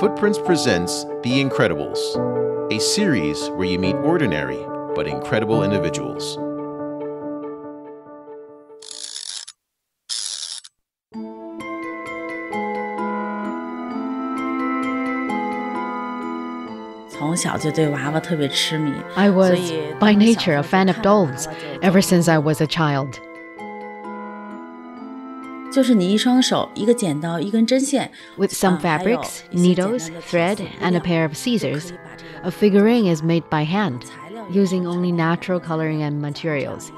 Footprints presents The Incredibles, a series where you meet ordinary but incredible individuals. I was, by nature, a fan of dolls ever since I was a child. 就是你一双手，一个剪刀，一根针线 With some fabrics, needles, thread, and a pair of scissors, a figurine is made by hand, using only natural coloring and materials.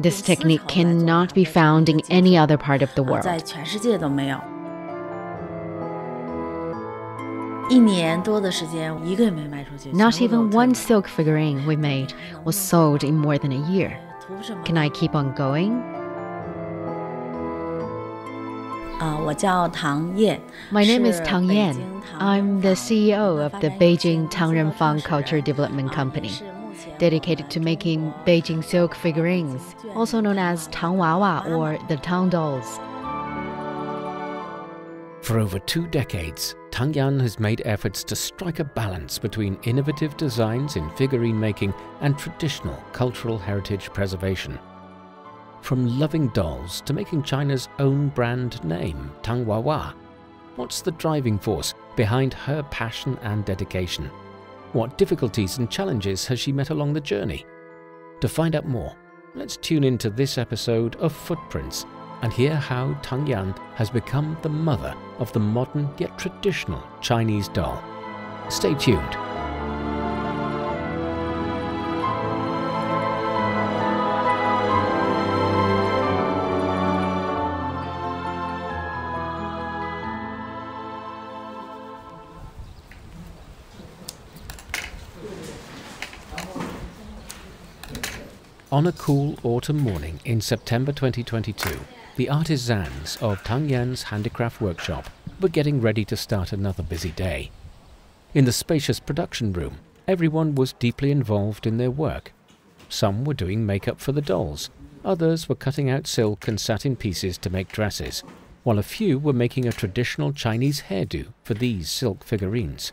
This technique cannot be found in any other part of the world. 在全世界都没有。一年多的时间，一个也没卖出去。 Not 全部 even 都 one 退了 silk figurine we made was sold in more than a year. 图什么 Can I keep on going? 啊，我叫唐燕。 My name is 是 Tang 北 Yan. 京唐人 I'm the 坊 CEO of 发 the 展有 Beijing 限公司 Tang 的 Ren 创 Fang 始 Culture 人 Development 啊 Company, 是目前 dedicated to making Beijing silk figurines, also known as Tang Wawa or the Tang dolls. For over two decades, Tang Yan has made efforts to strike a balance between innovative designs in figurine making and traditional cultural heritage preservation. From loving dolls to making China's own brand name, Tang Wawa, what's the driving force behind her passion and dedication? What difficulties and challenges has she met along the journey? To find out more, let's tune into this episode of Footprints and hear how Tang Yan has become the mother of the modern yet traditional Chinese doll. Stay tuned. On a cool autumn morning in September 2022, the artisans of Tang Yan's handicraft workshop were getting ready to start another busy day. In the spacious production room, everyone was deeply involved in their work. Some were doing makeup for the dolls, others were cutting out silk and satin pieces to make dresses, while a few were making a traditional Chinese hairdo for these silk figurines.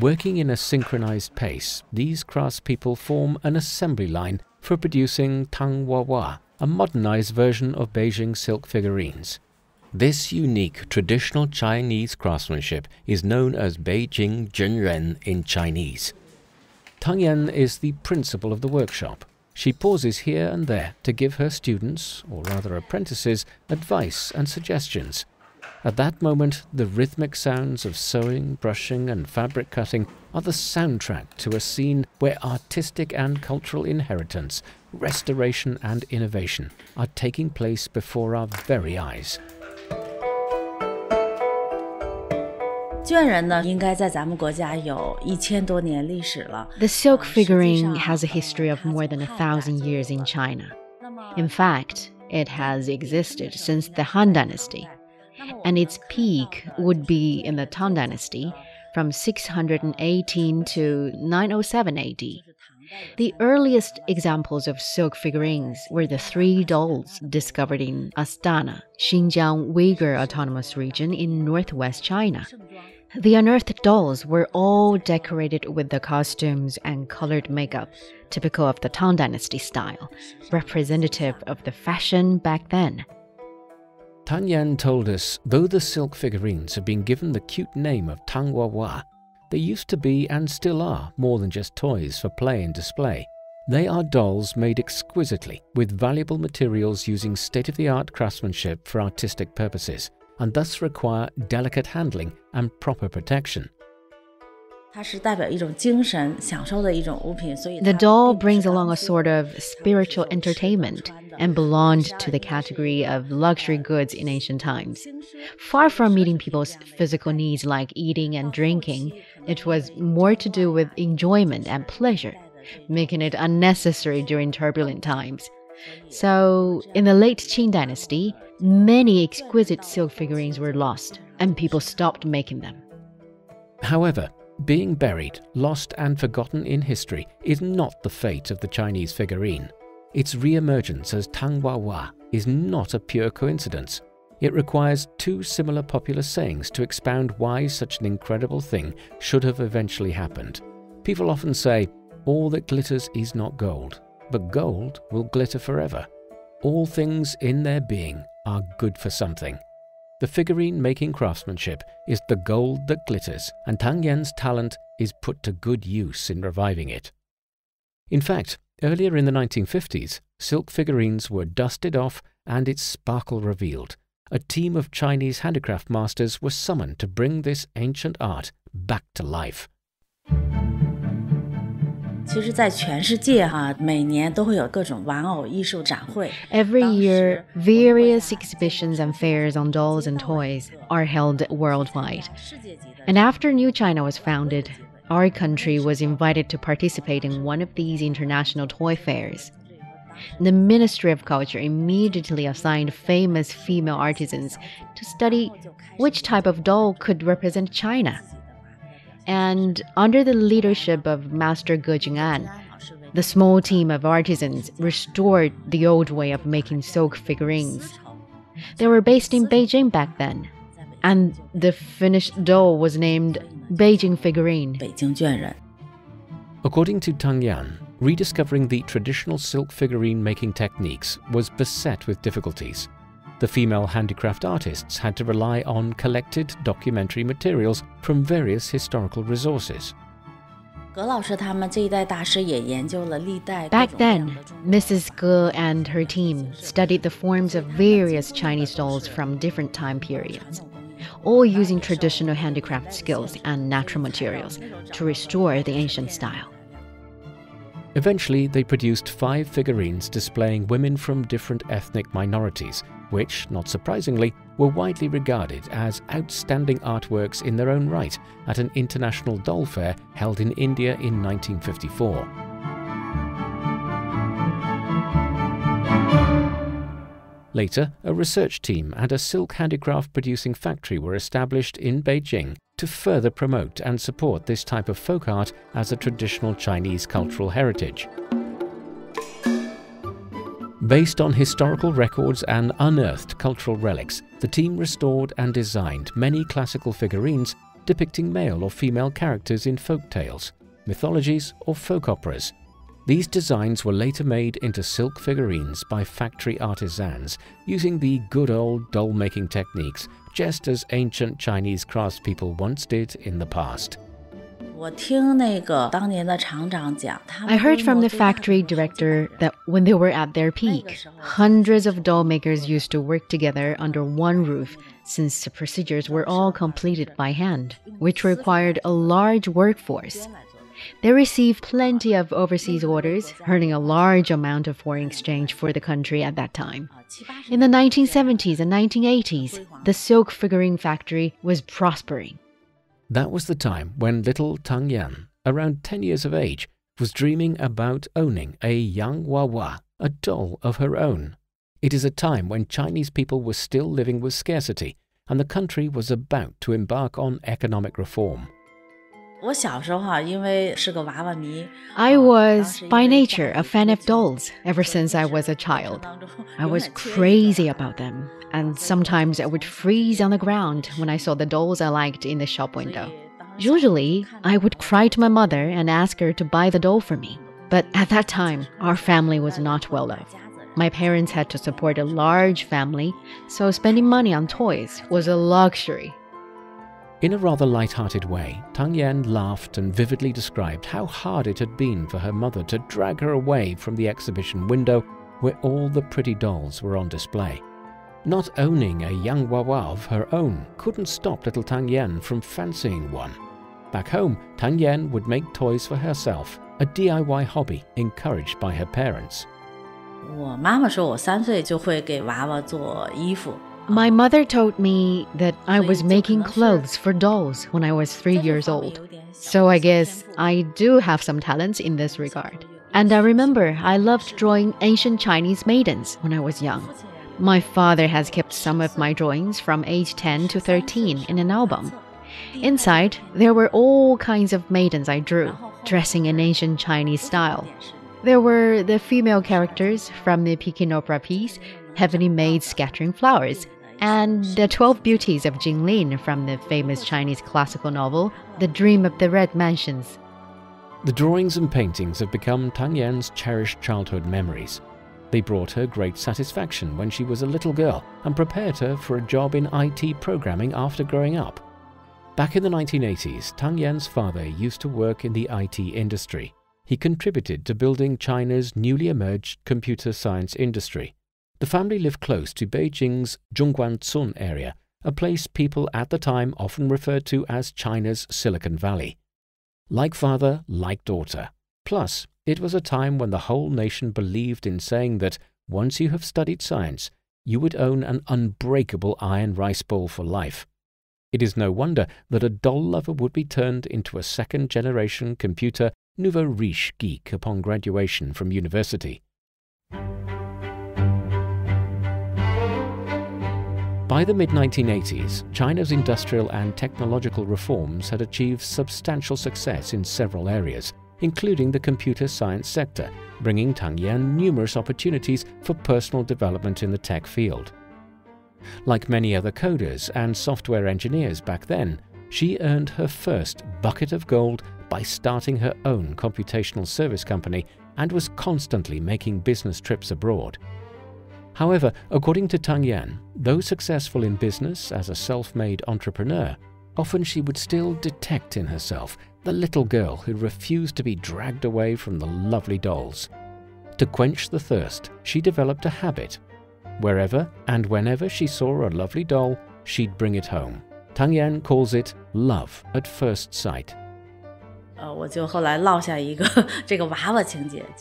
Working in a synchronized pace, these craftspeople form an assembly line for producing Tang Wawa, a modernized version of Beijing silk figurines. This unique traditional Chinese craftsmanship is known as Beijing Zhenren in Chinese. Tang Yan is the principal of the workshop. She pauses here and there to give her students, or rather apprentices, advice and suggestions. At that moment, the rhythmic sounds of sewing, brushing, and fabric cutting are the soundtrack to a scene where artistic and cultural inheritance, restoration, and innovation are taking place before our very eyes. the silk figurine has a history of more than a thousand years in China. In fact, it has existed since the Han Dynasty, and its peak would be in the Tang Dynasty from 618 to 907 AD. The earliest examples of silk figurines were the three dolls discovered in Astana, Xinjiang Uyghur Autonomous Region in northwest China. The unearthed dolls were all decorated with the costumes and colored makeup typical of the Tang Dynasty style, representative of the fashion back then. Tang Yan told us though the silk figurines have been given the cute name of Tang Wawa, they used to be and still are more than just toys for play and display. They are dolls made exquisitely with valuable materials using state of the art craftsmanship for artistic purposes, and thus require delicate handling and proper protection. The doll brings along a sort of spiritual entertainment and belonged to the category of luxury goods in ancient times. Far from meeting people's physical needs like eating and drinking, it was more to do with enjoyment and pleasure, making it unnecessary during turbulent times. So, in the late Qing dynasty, many exquisite silk figurines were lost, and people stopped making them. However, being buried, lost, and forgotten in history is not the fate of the Chinese figurine. Its re emergence as Wawa is not a pure coincidence. it requires two similar popular sayings to expound why such an incredible thing should have eventually happened. People often say, All that glitters is not gold, but gold will glitter forever. All things in their being are good for something. The figurine making craftsmanship is the gold that glitters, and Tang Yan's talent is put to good use in reviving it. In fact, earlier in the 1950s, silk figurines were dusted off and its sparkle revealed. A team of Chinese handicraft masters was summoned to bring this ancient art back to life. 其实，在全世界哈，每年都会有各种玩偶艺术展会。Every year, various exhibitions and fairs on dolls and toys are held worldwide. And after New China was founded, our country was invited to participate in one of these international toy fairs. The Ministry of Culture immediately assigned famous female artisans to study which type of doll could represent China. And under the leadership of Master Ge Jing'an, the small team of artisans restored the old way of making silk figurines. They were based in Beijing back then, and the finished doll was named Beijing figurine. According to Tang Yan, rediscovering the traditional silk figurine making techniques was beset with difficulties the female handicraft artists had to rely on collected documentary materials from various historical resources. Back then, Mrs. Ge and her team studied the forms of various Chinese dolls from different time periods, all using traditional handicraft skills and natural materials to restore the ancient style. Eventually, they produced five figurines displaying women from different ethnic minorities, which, not surprisingly, were widely regarded as outstanding artworks in their own right at an international doll fair held in India in 1954. Later, a research team and a silk handicraft producing factory were established in Beijing to further promote and support this type of folk art as a traditional Chinese cultural heritage. Based on historical records and unearthed cultural relics, the team restored and designed many classical figurines depicting male or female characters in folk tales, mythologies, or folk operas. These designs were later made into silk figurines by factory artisans using the good old doll making techniques just as ancient Chinese craftspeople once did in the past. I heard from the factory director that when they were at their peak, hundreds of doll makers used to work together under one roof since the procedures were all completed by hand, which required a large workforce. They received plenty of overseas orders, earning a large amount of foreign exchange for the country at that time. In the 1970s and 1980s, the silk figurine factory was prospering. That was the time when little Tang Yan, around 10 years of age, was dreaming about owning a Yang Wawa, a doll of her own. It is a time when Chinese people were still living with scarcity, and the country was about to embark on economic reform. I was, by nature, a fan of dolls ever since I was a child. I was crazy about them, and sometimes I would freeze on the ground when I saw the dolls I liked in the shop window. Usually, I would cry to my mother and ask her to buy the doll for me. But at that time, our family was not well off. My parents had to support a large family, so spending money on toys was a luxury in a rather light-hearted way, Tang Yan laughed and vividly described how hard it had been for her mother to drag her away from the exhibition window where all the pretty dolls were on display. Not owning a young Wawa of her own couldn't stop little Tang Yan from fancying one. Back home, Tang Yan would make toys for herself, a DIY hobby encouraged by her parents. 我妈妈说我三岁就会给娃娃做衣服。 My mother told me that I was making clothes for dolls when I was three years old. So I guess I do have some talents in this regard. And I remember I loved drawing ancient Chinese maidens when I was young. My father has kept some of my drawings from age 10 to 13 in an album. Inside, there were all kinds of maidens I drew, dressing in ancient Chinese style. There were the female characters from the Peking opera piece, Heavenly Maids Scattering Flowers, and the 12 beauties of Jinling from the famous Chinese classical novel, The Dream of the Red Mansions. The drawings and paintings have become Tang Yan's cherished childhood memories. They brought her great satisfaction when she was a little girl and prepared her for a job in IT programming after growing up. Back in the 1980s, Tang Yan's father used to work in the IT industry. He contributed to building China's newly emerged computer science industry. The family lived close to Beijing's Zhongguancun area, a place people at the time often referred to as China's Silicon Valley. Like father, like daughter. Plus, it was a time when the whole nation believed in saying that once you have studied science, you would own an unbreakable iron rice bowl for life. It is no wonder that a doll lover would be turned into a second generation computer nouveau riche geek upon graduation from university. By the mid 1980s, China's industrial and technological reforms had achieved substantial success in several areas, including the computer science sector, bringing Tang Yan numerous opportunities for personal development in the tech field. Like many other coders and software engineers back then, she earned her first bucket of gold by starting her own computational service company and was constantly making business trips abroad. However, according to Tang Yan, though successful in business as a self-made entrepreneur, often she would still detect in herself the little girl who refused to be dragged away from the lovely dolls. To quench the thirst, she developed a habit. Wherever and whenever she saw a lovely doll, she'd bring it home. Tang Yan calls it love at first sight.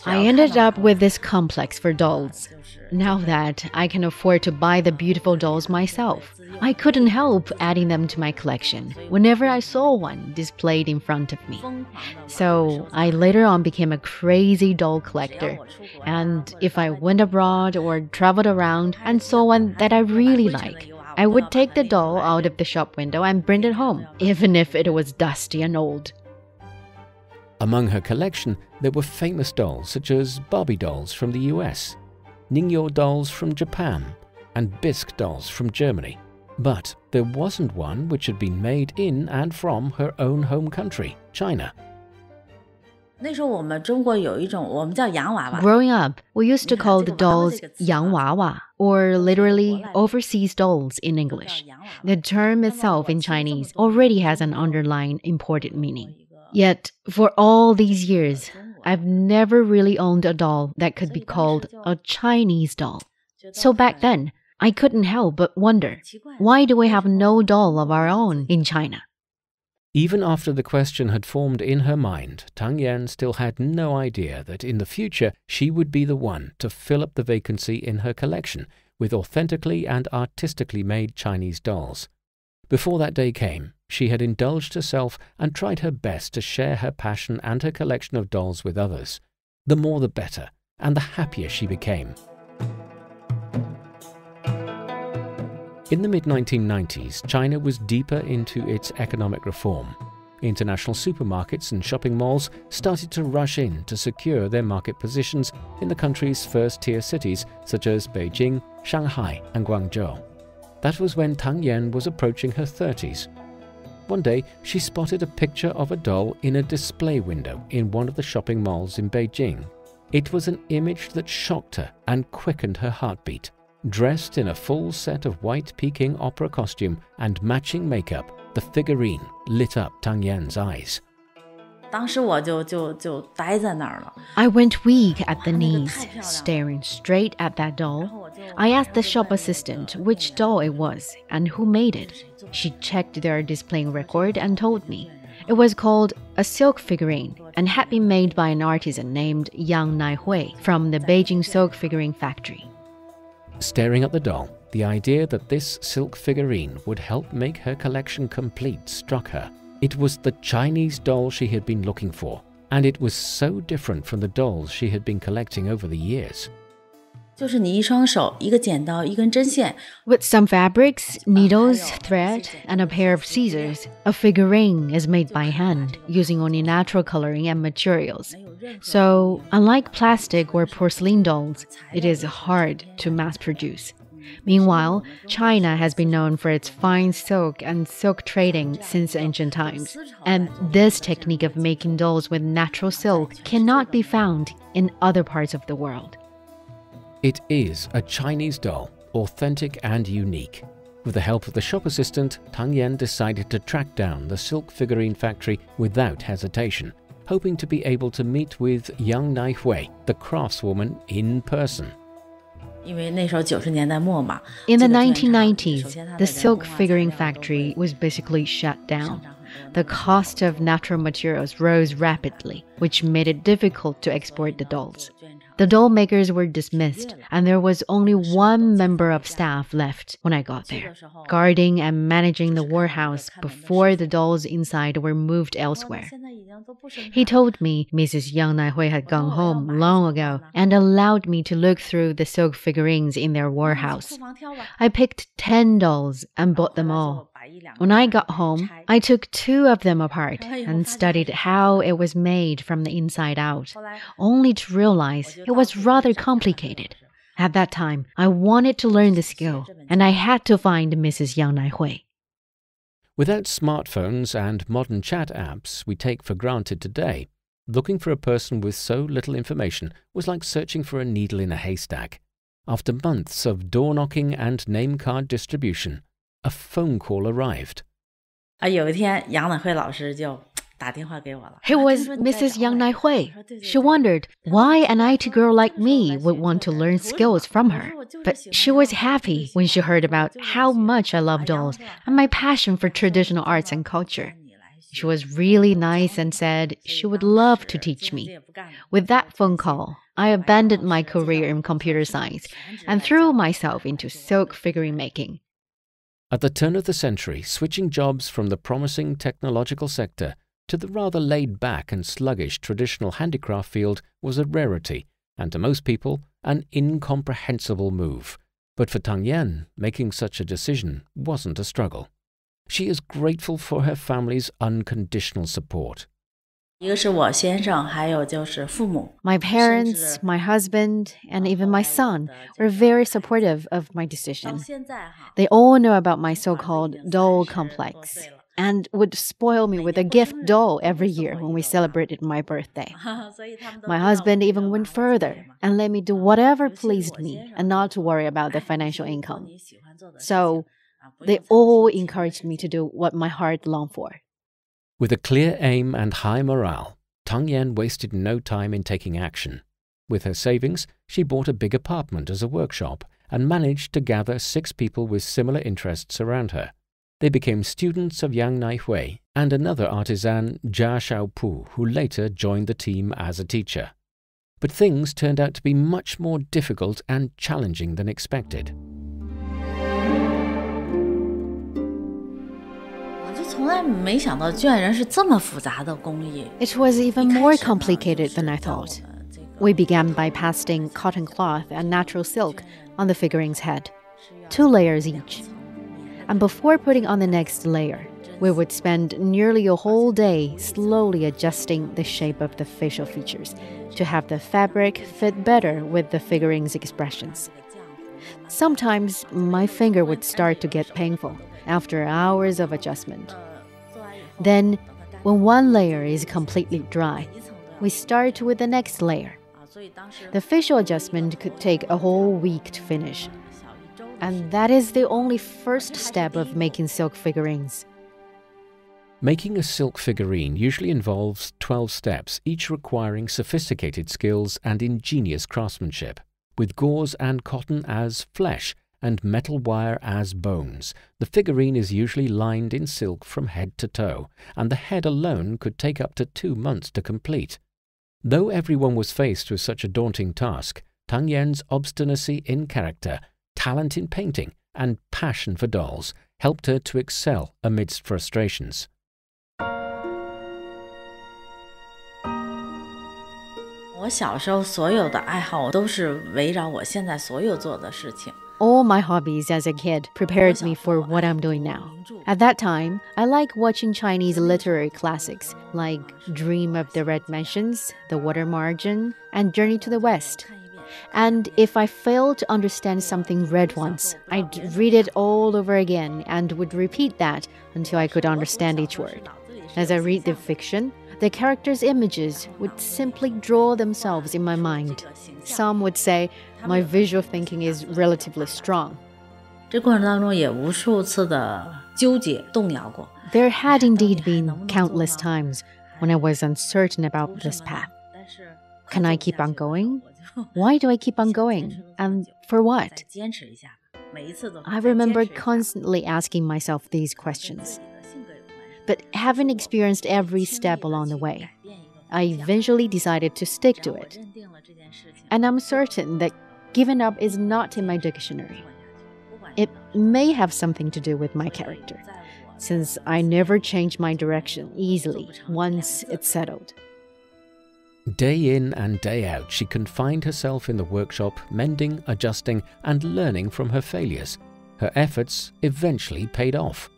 I ended up with this complex for dolls. Now that I can afford to buy the beautiful dolls myself, I couldn't help adding them to my collection whenever I saw one displayed in front of me. So I later on became a crazy doll collector. And if I went abroad or traveled around and saw one that I really like, I would take the doll out of the shop window and bring it home, even if it was dusty and old. Among her collection, there were famous dolls such as Barbie dolls from the US, Ningyo dolls from Japan, and Bisque dolls from Germany. But there wasn't one which had been made in and from her own home country, China. Growing up, we used to call the dolls Yang Wawa, or literally overseas dolls in English. The term itself in Chinese already has an underlying important meaning. Yet, for all these years, I've never really owned a doll that could be called a Chinese doll. So back then, I couldn't help but wonder why do we have no doll of our own in China? Even after the question had formed in her mind, Tang Yan still had no idea that in the future she would be the one to fill up the vacancy in her collection with authentically and artistically made Chinese dolls. Before that day came, she had indulged herself and tried her best to share her passion and her collection of dolls with others. The more the better, and the happier she became. In the mid 1990s, China was deeper into its economic reform. International supermarkets and shopping malls started to rush in to secure their market positions in the country's first tier cities such as Beijing, Shanghai, and Guangzhou. That was when Tang Yan was approaching her 30s. One day, she spotted a picture of a doll in a display window in one of the shopping malls in Beijing. It was an image that shocked her and quickened her heartbeat. Dressed in a full set of white Peking opera costume and matching makeup, the figurine lit up Tang Yan's eyes. I went weak at the knees, staring straight at that doll. I asked the shop assistant which doll it was and who made it. She checked their displaying record and told me. It was called a silk figurine and had been made by an artisan named Yang Naihui from the Beijing Silk Figurine Factory. Staring at the doll, the idea that this silk figurine would help make her collection complete struck her. It was the Chinese doll she had been looking for, and it was so different from the dolls she had been collecting over the years. With some fabrics, needles, thread, and a pair of scissors, a figurine is made by hand using only natural coloring and materials. So, unlike plastic or porcelain dolls, it is hard to mass produce. Meanwhile, China has been known for its fine silk and silk trading since ancient times. And this technique of making dolls with natural silk cannot be found in other parts of the world. It is a Chinese doll, authentic and unique. With the help of the shop assistant, Tang Yan decided to track down the silk figurine factory without hesitation, hoping to be able to meet with Yang Nai the craftswoman, in person. In the 1990s, the silk figurine factory was basically shut down. The cost of natural materials rose rapidly, which made it difficult to export the dolls. The doll makers were dismissed, and there was only one member of staff left when I got there, guarding and managing the warehouse before the dolls inside were moved elsewhere. He told me Mrs. Yang Naihui had gone home long ago and allowed me to look through the silk figurines in their warehouse. I picked 10 dolls and bought them all. When I got home, I took two of them apart and studied how it was made from the inside out, only to realize it was rather complicated. At that time, I wanted to learn the skill, and I had to find Mrs. Yang Naihui. Without smartphones and modern chat apps we take for granted today, looking for a person with so little information was like searching for a needle in a haystack. After months of door knocking and name card distribution, a phone call arrived. It was Mrs. Yang Nai Hui. She wondered why an IT girl like me would want to learn skills from her. But she was happy when she heard about how much I love dolls and my passion for traditional arts and culture. She was really nice and said she would love to teach me. With that phone call, I abandoned my career in computer science and threw myself into silk figurine making. At the turn of the century, switching jobs from the promising technological sector to the rather laid back and sluggish traditional handicraft field was a rarity, and to most people, an incomprehensible move. But for Tang Yan, making such a decision wasn't a struggle. She is grateful for her family's unconditional support. My parents, my husband, and even my son were very supportive of my decision. They all know about my so called doll complex and would spoil me with a gift doll every year when we celebrated my birthday. My husband even went further and let me do whatever pleased me and not to worry about the financial income. So they all encouraged me to do what my heart longed for. With a clear aim and high morale, Tang Yan wasted no time in taking action. With her savings, she bought a big apartment as a workshop and managed to gather six people with similar interests around her. They became students of Yang Nai Hui and another artisan, Jia Xiaopu, who later joined the team as a teacher. But things turned out to be much more difficult and challenging than expected. It was even more complicated than I thought. We began by pasting cotton cloth and natural silk on the figurine's head, two layers each. And before putting on the next layer, we would spend nearly a whole day slowly adjusting the shape of the facial features to have the fabric fit better with the figurine's expressions. Sometimes my finger would start to get painful after hours of adjustment. Then, when one layer is completely dry, we start with the next layer. The facial adjustment could take a whole week to finish. And that is the only first step of making silk figurines. Making a silk figurine usually involves 12 steps, each requiring sophisticated skills and ingenious craftsmanship, with gauze and cotton as flesh and metal wire as bones. The figurine is usually lined in silk from head to toe, and the head alone could take up to two months to complete. Though everyone was faced with such a daunting task, Tang Yan's obstinacy in character, talent in painting, and passion for dolls helped her to excel amidst frustrations. All my hobbies as a kid prepared me for what I'm doing now. At that time, I like watching Chinese literary classics like Dream of the Red Mansions, The Water Margin, and Journey to the West. And if I failed to understand something read once, I'd read it all over again and would repeat that until I could understand each word. As I read the fiction, the characters' images would simply draw themselves in my mind. Some would say my visual thinking is relatively strong. There had indeed been countless times when I was uncertain about this path. Can I keep on going? Why do I keep on going? And for what? I remember constantly asking myself these questions. But having experienced every step along the way, I eventually decided to stick to it. And I'm certain that giving up is not in my dictionary. It may have something to do with my character, since I never change my direction easily once it's settled. Day in and day out, she confined herself in the workshop, mending, adjusting, and learning from her failures. Her efforts eventually paid off.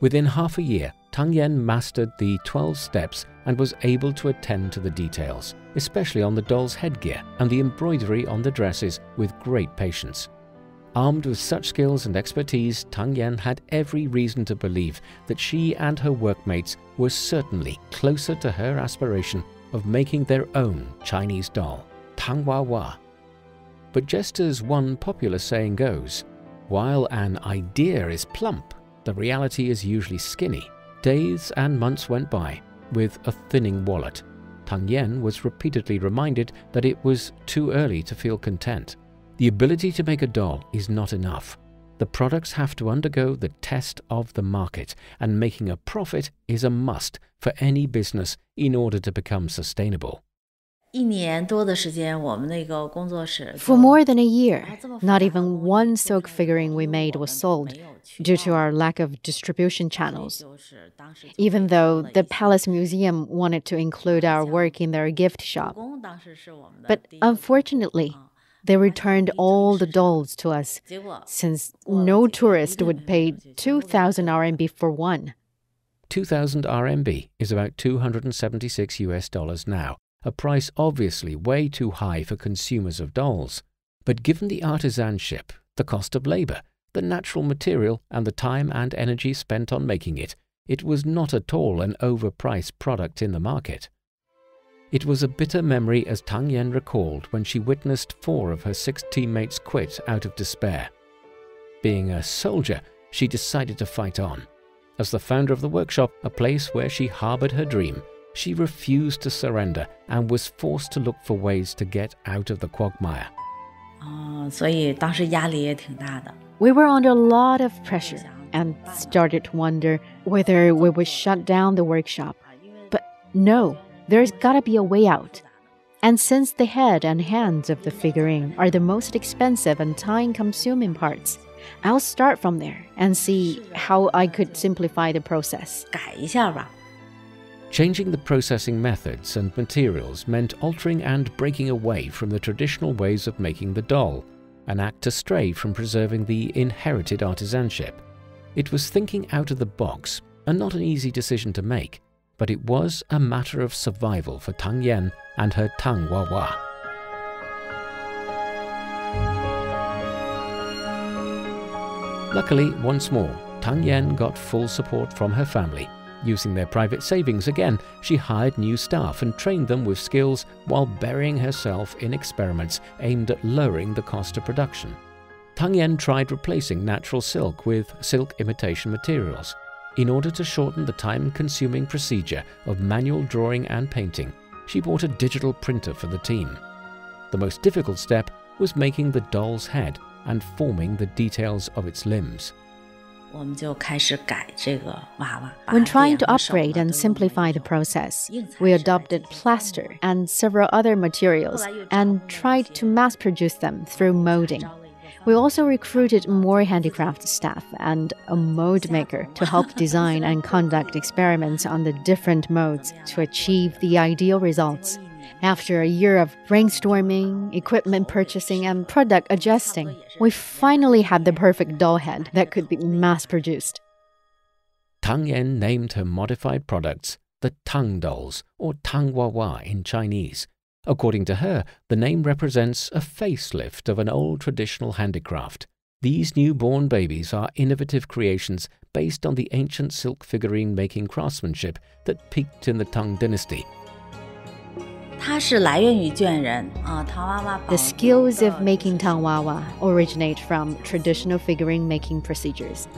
Within half a year, Tang Yan mastered the 12 steps and was able to attend to the details, especially on the doll's headgear and the embroidery on the dresses, with great patience. Armed with such skills and expertise, Tang Yan had every reason to believe that she and her workmates were certainly closer to her aspiration of making their own Chinese doll, Tang Wa Wa. But just as one popular saying goes, while an idea is plump, the reality is usually skinny. Days and months went by with a thinning wallet. Tang Yan was repeatedly reminded that it was too early to feel content. The ability to make a doll is not enough. The products have to undergo the test of the market, and making a profit is a must for any business in order to become sustainable. For more than a year, not even one silk figurine we made was sold due to our lack of distribution channels. Even though the Palace Museum wanted to include our work in their gift shop. But unfortunately, they returned all the dolls to us, since no tourist would pay 2,000 RMB for one. 2,000 RMB is about 276 US dollars now, a price obviously way too high for consumers of dolls. But given the artisanship, the cost of labor, the natural material, and the time and energy spent on making it, it was not at all an overpriced product in the market. It was a bitter memory as Tang Yan recalled when she witnessed four of her six teammates quit out of despair. Being a soldier, she decided to fight on. As the founder of the workshop, a place where she harbored her dream, she refused to surrender and was forced to look for ways to get out of the quagmire. Uh, We were under a lot of pressure and started to wonder whether we would shut down the workshop. But no, there's gotta be a way out. And since the head and hands of the figurine are the most expensive and time consuming parts, I'll start from there and see how I could simplify the process. Changing the processing methods and materials meant altering and breaking away from the traditional ways of making the doll, an act astray from preserving the inherited artisanship. It was thinking out of the box and not an easy decision to make, but it was a matter of survival for Tang Yan and her Tang Wa Wa. Luckily, once more, Tang Yan got full support from her family. Using their private savings again, she hired new staff and trained them with skills while burying herself in experiments aimed at lowering the cost of production. Tang Yan tried replacing natural silk with silk imitation materials. In order to shorten the time-consuming procedure of manual drawing and painting, she bought a digital printer for the team. The most difficult step was making the doll's head and forming the details of its limbs. When trying to upgrade and simplify the process, we adopted plaster and several other materials and tried to mass produce them through molding. We also recruited more handicraft staff and a mold maker to help design and conduct experiments on the different modes to achieve the ideal results. After a year of brainstorming, equipment purchasing, and product adjusting, we finally had the perfect doll head that could be mass produced. Tang Yan named her modified products the Tang dolls or Tang Wa Wa in Chinese, According to her, the name represents a facelift of an old traditional handicraft. These newborn babies are innovative creations based on the ancient silk figurine making craftsmanship that peaked in the Tang dynasty. The skills of making tangwawa originate from traditional figurine making procedures,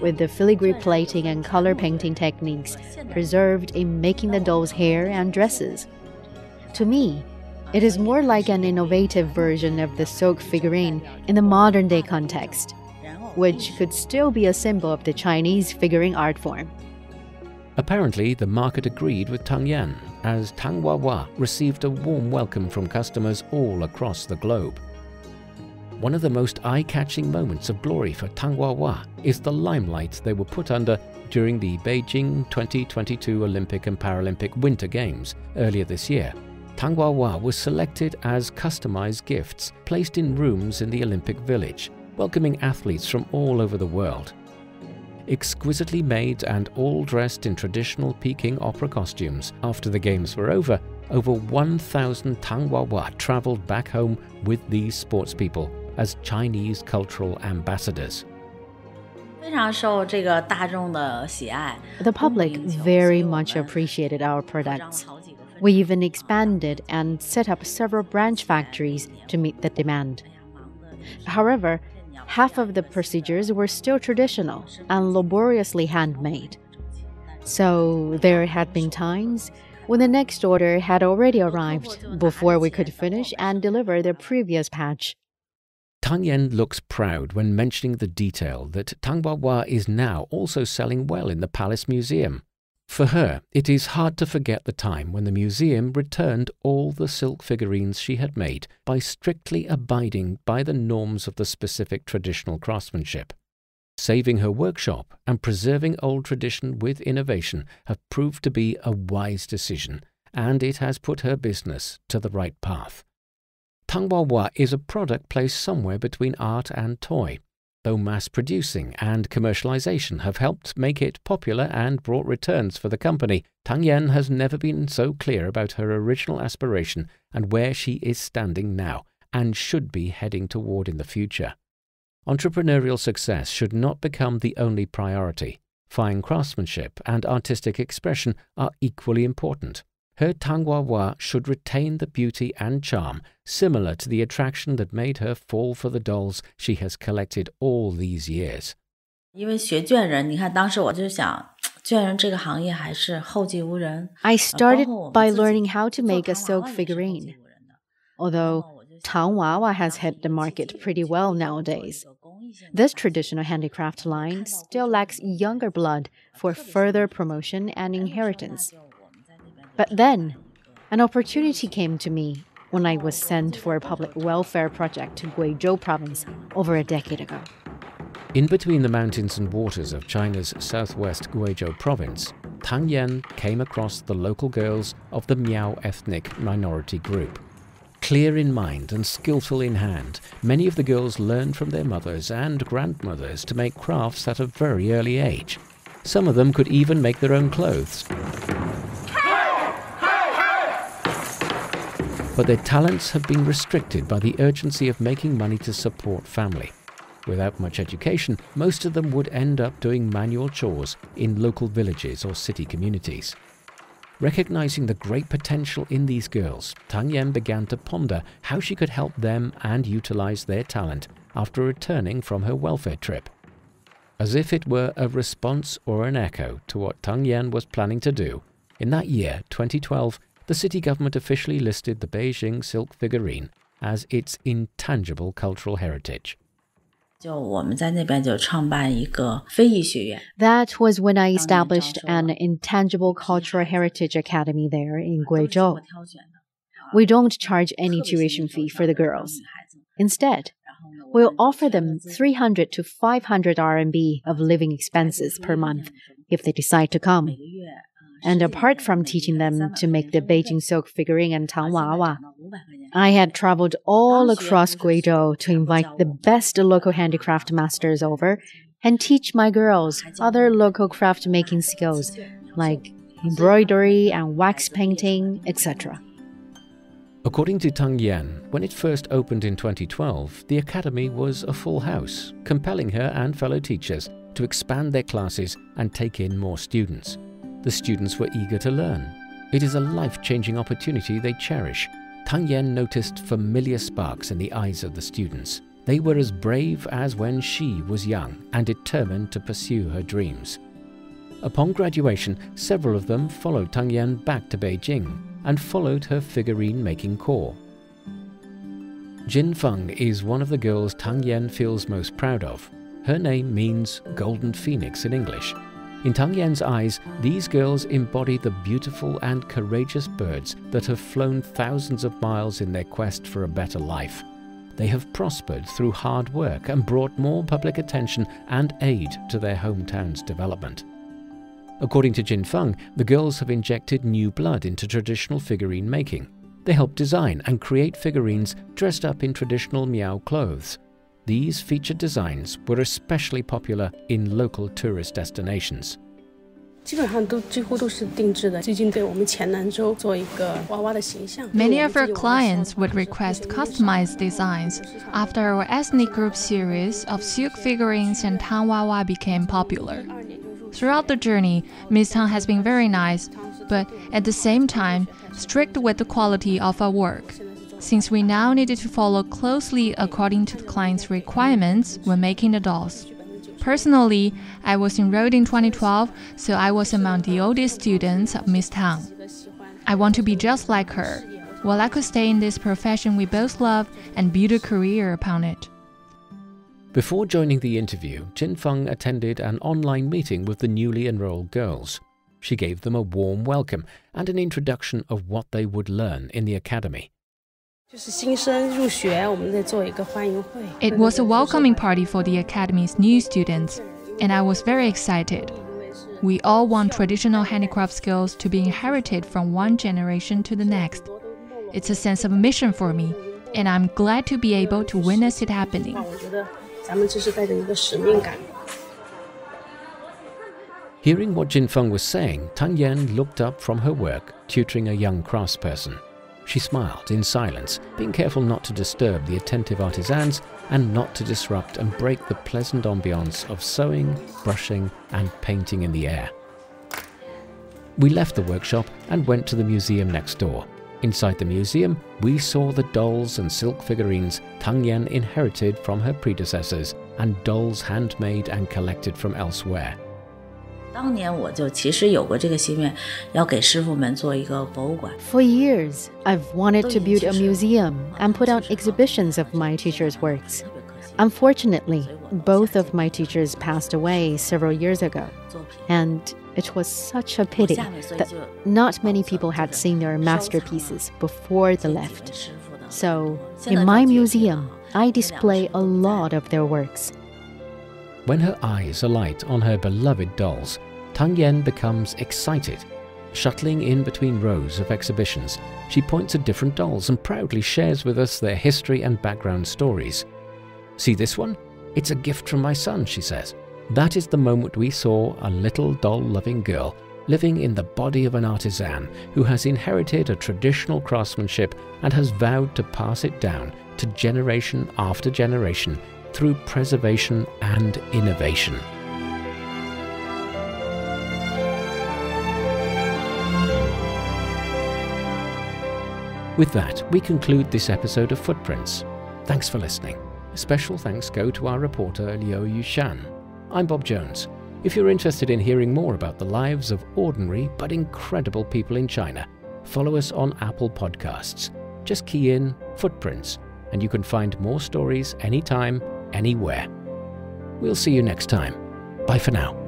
with the filigree plating and color painting techniques preserved in making the doll's hair and dresses. To me, it is more like an innovative version of the silk figurine in the modern day context, which could still be a symbol of the Chinese figurine art form. Apparently, the market agreed with Tang Yan, as Tang Wa Wa received a warm welcome from customers all across the globe. One of the most eye-catching moments of glory for Tang Wa Wa is the limelight they were put under during the Beijing 2022 Olympic and Paralympic Winter Games earlier this year. Tangwawa was selected as customized gifts placed in rooms in the Olympic Village, welcoming athletes from all over the world. Exquisitely made and all dressed in traditional Peking opera costumes, after the games were over, over 1,000 Tangwawa traveled back home with these sportspeople as Chinese cultural ambassadors. The public very much appreciated our products. We even expanded and set up several branch factories to meet the demand. However, half of the procedures were still traditional and laboriously handmade. So there had been times when the next order had already arrived before we could finish and deliver the previous patch. Tang Yan looks proud when mentioning the detail that Tangwa is now also selling well in the Palace Museum. For her, it is hard to forget the time when the museum returned all the silk figurines she had made by strictly abiding by the norms of the specific traditional craftsmanship. Saving her workshop and preserving old tradition with innovation have proved to be a wise decision, and it has put her business to the right path. Tanghua is a product placed somewhere between art and toy, though mass producing and commercialization have helped make it popular and brought returns for the company, Tang Yan has never been so clear about her original aspiration and where she is standing now and should be heading toward in the future. Entrepreneurial success should not become the only priority. Fine craftsmanship and artistic expression are equally important her Tangwa should retain the beauty and charm similar to the attraction that made her fall for the dolls she has collected all these years. I started by learning how to make a silk figurine. Although Tangwawa has hit the market pretty well nowadays, this traditional handicraft line still lacks younger blood for further promotion and inheritance. But then, an opportunity came to me when I was sent for a public welfare project to Guizhou province over a decade ago. In between the mountains and waters of China's southwest Guizhou province, Tang Yan came across the local girls of the Miao ethnic minority group. Clear in mind and skillful in hand, many of the girls learned from their mothers and grandmothers to make crafts at a very early age. Some of them could even make their own clothes. But their talents have been restricted by the urgency of making money to support family. Without much education, most of them would end up doing manual chores in local villages or city communities. Recognizing the great potential in these girls, Tang Yan began to ponder how she could help them and utilize their talent after returning from her welfare trip. As if it were a response or an echo to what Tang Yan was planning to do, in that year, 2012, the city government officially listed the Beijing silk figurine as its intangible cultural heritage. That was when I established an intangible cultural heritage academy there in Guizhou. We don't charge any tuition fee for the girls. Instead, we'll offer them 300 to 500 RMB of living expenses per month if they decide to come. And apart from teaching them to make the Beijing silk figurine and tangwawa, I had traveled all across Guizhou to invite the best local handicraft masters over and teach my girls other local craft making skills like embroidery and wax painting, etc. According to Tang Yan, when it first opened in 2012, the academy was a full house, compelling her and fellow teachers to expand their classes and take in more students. The students were eager to learn. It is a life-changing opportunity they cherish. Tang Yan noticed familiar sparks in the eyes of the students. They were as brave as when she was young and determined to pursue her dreams. Upon graduation, several of them followed Tang Yan back to Beijing and followed her figurine making corps. Jin Feng is one of the girls Tang Yan feels most proud of. Her name means Golden Phoenix in English. In Tang Yan's eyes, these girls embody the beautiful and courageous birds that have flown thousands of miles in their quest for a better life. They have prospered through hard work and brought more public attention and aid to their hometown's development. According to Jin Feng, the girls have injected new blood into traditional figurine making. They help design and create figurines dressed up in traditional Miao clothes. These featured designs were especially popular in local tourist destinations. Many of our clients would request customized designs. After our ethnic group series of silk figurines and Tang Wawa became popular. Throughout the journey, Ms. Tang has been very nice, but at the same time, strict with the quality of our work. Since we now needed to follow closely according to the client's requirements when making the dolls. Personally, I was enrolled in 2012, so I was among the oldest students of Miss Tang. I want to be just like her. While I could stay in this profession we both love and build a career upon it. Before joining the interview, Jin Feng attended an online meeting with the newly enrolled girls. She gave them a warm welcome and an introduction of what they would learn in the academy. It was a welcoming party for the academy's new students, and I was very excited. We all want traditional handicraft skills to be inherited from one generation to the next. It's a sense of mission for me, and I'm glad to be able to witness it happening. Hearing what Jin Feng was saying, Tang Yan looked up from her work, tutoring a young craftsperson. She smiled in silence, being careful not to disturb the attentive artisans and not to disrupt and break the pleasant ambiance of sewing, brushing, and painting in the air. We left the workshop and went to the museum next door. Inside the museum, we saw the dolls and silk figurines Tang Yan inherited from her predecessors and dolls handmade and collected from elsewhere. For years, I've wanted to build a museum and put out exhibitions of my teacher's works. Unfortunately, both of my teachers passed away several years ago, and it was such a pity that not many people had seen their masterpieces before they left. So, in my museum, I display a lot of their works. When her eyes alight on her beloved dolls, Tang Yan becomes excited. Shuttling in between rows of exhibitions, she points at different dolls and proudly shares with us their history and background stories. See this one? It's a gift from my son, she says. That is the moment we saw a little doll-loving girl living in the body of an artisan who has inherited a traditional craftsmanship and has vowed to pass it down to generation after generation through preservation and innovation. With that, we conclude this episode of Footprints. Thanks for listening. Special thanks go to our reporter Liu Yushan. I'm Bob Jones. If you're interested in hearing more about the lives of ordinary but incredible people in China, follow us on Apple Podcasts. Just key in Footprints, and you can find more stories anytime, anywhere. We'll see you next time. Bye for now.